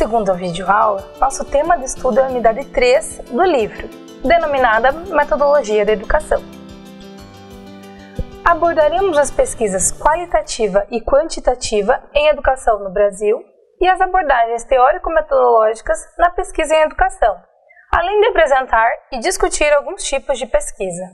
segunda videoaula, nosso tema de estudo é a unidade 3 do livro, denominada Metodologia da Educação. Abordaremos as pesquisas qualitativa e quantitativa em educação no Brasil e as abordagens teórico-metodológicas na pesquisa em educação, além de apresentar e discutir alguns tipos de pesquisa.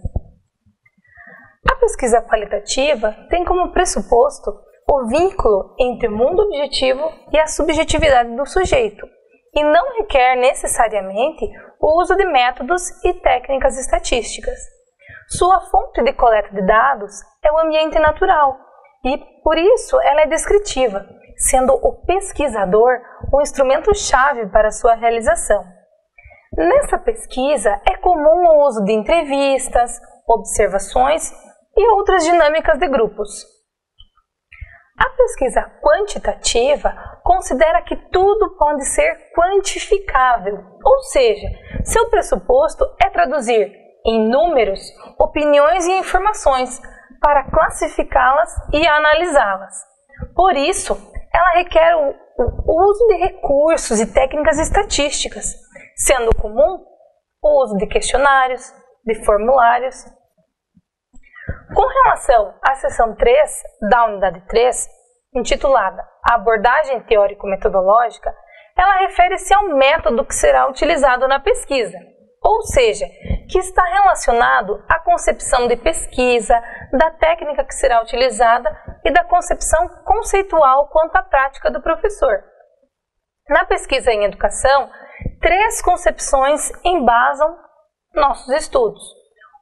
A pesquisa qualitativa tem como pressuposto o vínculo entre o mundo objetivo e a subjetividade do sujeito, e não requer necessariamente o uso de métodos e técnicas estatísticas. Sua fonte de coleta de dados é o ambiente natural e, por isso, ela é descritiva, sendo o pesquisador o instrumento-chave para sua realização. Nessa pesquisa, é comum o uso de entrevistas, observações e outras dinâmicas de grupos. A pesquisa quantitativa considera que tudo pode ser quantificável, ou seja, seu pressuposto é traduzir em números opiniões e informações para classificá-las e analisá-las. Por isso, ela requer o, o uso de recursos e técnicas estatísticas, sendo comum o uso de questionários, de formulários com relação à seção 3 da unidade 3, intitulada Abordagem Teórico-Metodológica, ela refere-se ao método que será utilizado na pesquisa, ou seja, que está relacionado à concepção de pesquisa, da técnica que será utilizada e da concepção conceitual quanto à prática do professor. Na pesquisa em educação, três concepções embasam nossos estudos: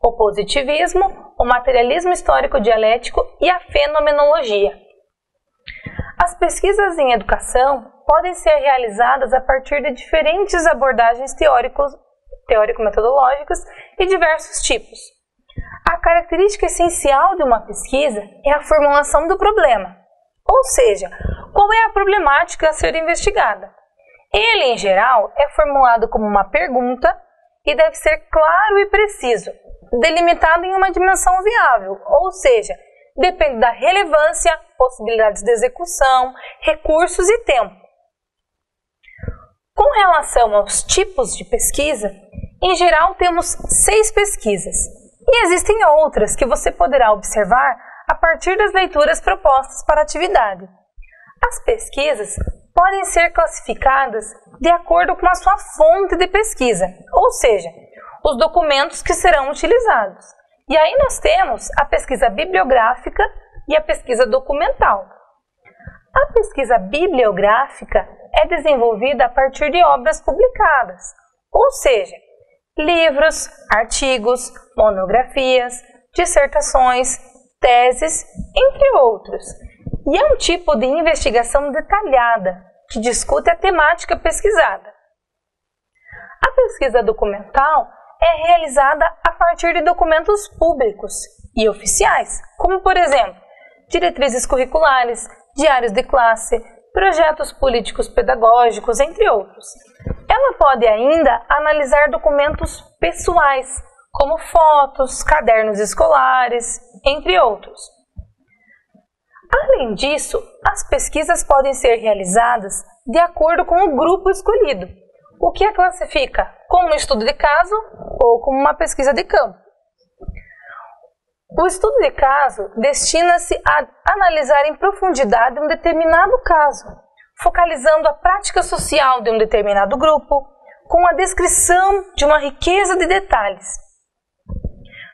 o positivismo, o materialismo histórico dialético e a fenomenologia. As pesquisas em educação podem ser realizadas a partir de diferentes abordagens teórico-metodológicas e diversos tipos. A característica essencial de uma pesquisa é a formulação do problema, ou seja, qual é a problemática a ser investigada. Ele, em geral, é formulado como uma pergunta e deve ser claro e preciso, delimitado em uma dimensão viável, ou seja, depende da relevância, possibilidades de execução, recursos e tempo. Com relação aos tipos de pesquisa, em geral temos seis pesquisas, e existem outras que você poderá observar a partir das leituras propostas para a atividade. As pesquisas podem ser classificadas de acordo com a sua fonte de pesquisa, ou seja, os documentos que serão utilizados. E aí nós temos a pesquisa bibliográfica e a pesquisa documental. A pesquisa bibliográfica é desenvolvida a partir de obras publicadas, ou seja, livros, artigos, monografias, dissertações, teses, entre outros. E é um tipo de investigação detalhada que discute a temática pesquisada. A pesquisa documental é realizada a partir de documentos públicos e oficiais, como, por exemplo, diretrizes curriculares, diários de classe, projetos políticos pedagógicos, entre outros. Ela pode ainda analisar documentos pessoais, como fotos, cadernos escolares, entre outros. Além disso, as pesquisas podem ser realizadas de acordo com o grupo escolhido, o que a classifica como um estudo de caso ou como uma pesquisa de campo. O estudo de caso destina-se a analisar em profundidade um determinado caso, focalizando a prática social de um determinado grupo, com a descrição de uma riqueza de detalhes.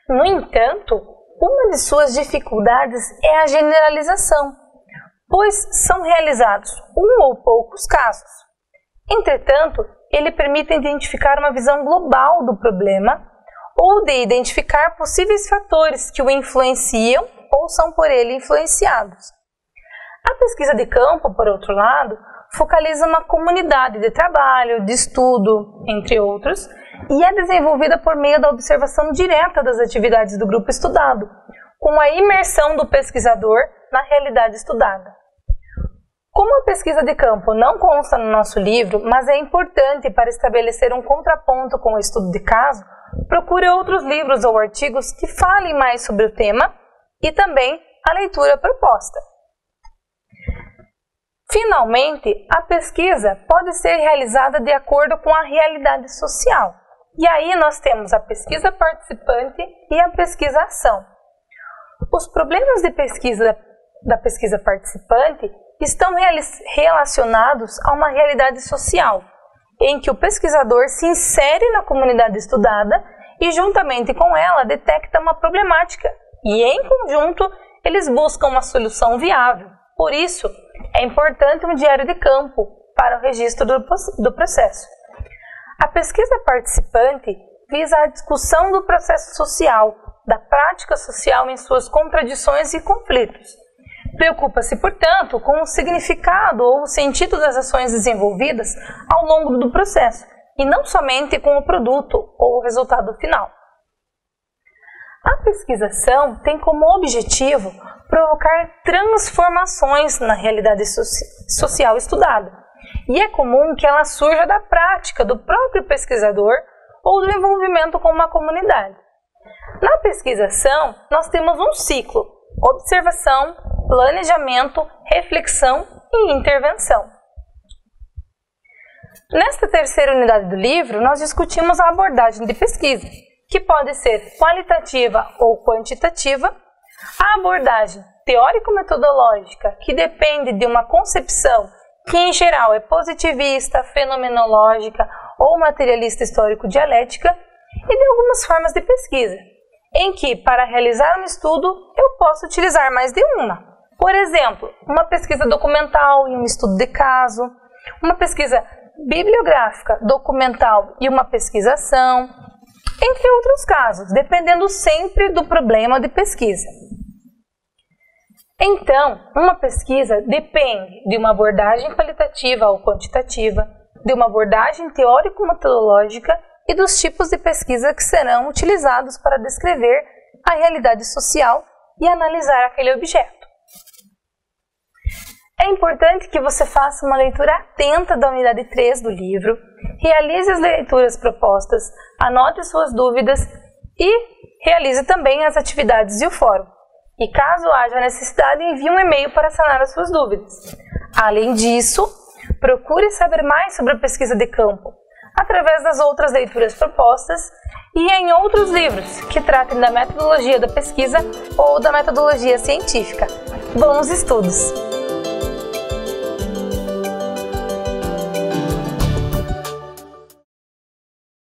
No entanto, uma de suas dificuldades é a generalização, pois são realizados um ou poucos casos. Entretanto, ele permite identificar uma visão global do problema ou de identificar possíveis fatores que o influenciam ou são por ele influenciados. A pesquisa de campo, por outro lado, focaliza uma comunidade de trabalho, de estudo, entre outros, e é desenvolvida por meio da observação direta das atividades do grupo estudado, com a imersão do pesquisador na realidade estudada. Como a pesquisa de campo não consta no nosso livro, mas é importante para estabelecer um contraponto com o estudo de caso, procure outros livros ou artigos que falem mais sobre o tema e também a leitura proposta. Finalmente, a pesquisa pode ser realizada de acordo com a realidade social. E aí nós temos a pesquisa participante e a pesquisa ação. Os problemas de pesquisa da pesquisa participante estão relacionados a uma realidade social, em que o pesquisador se insere na comunidade estudada e, juntamente com ela, detecta uma problemática e, em conjunto, eles buscam uma solução viável. Por isso, é importante um diário de campo para o registro do, do processo. A pesquisa participante visa a discussão do processo social, da prática social em suas contradições e conflitos. Preocupa-se, portanto, com o significado ou o sentido das ações desenvolvidas ao longo do processo, e não somente com o produto ou o resultado final. A pesquisação tem como objetivo provocar transformações na realidade social estudada, e é comum que ela surja da prática do próprio pesquisador ou do envolvimento com uma comunidade. Na pesquisação, nós temos um ciclo: observação, planejamento, reflexão e intervenção. Nesta terceira unidade do livro, nós discutimos a abordagem de pesquisa, que pode ser qualitativa ou quantitativa, a abordagem teórico-metodológica, que depende de uma concepção que, em geral, é positivista, fenomenológica ou materialista histórico-dialética, e de algumas formas de pesquisa, em que, para realizar um estudo, eu posso utilizar mais de uma. Por exemplo, uma pesquisa documental e um estudo de caso, uma pesquisa bibliográfica, documental e uma pesquisação, entre outros casos, dependendo sempre do problema de pesquisa. Então, uma pesquisa depende de uma abordagem qualitativa ou quantitativa, de uma abordagem teórico-metodológica e dos tipos de pesquisa que serão utilizados para descrever a realidade social e analisar aquele objeto. É importante que você faça uma leitura atenta da unidade 3 do livro, realize as leituras propostas, anote suas dúvidas e realize também as atividades e o fórum e, caso haja necessidade, envie um e-mail para sanar as suas dúvidas. Além disso, procure saber mais sobre a pesquisa de campo através das outras leituras propostas e em outros livros que tratem da metodologia da pesquisa ou da metodologia científica. Bons estudos!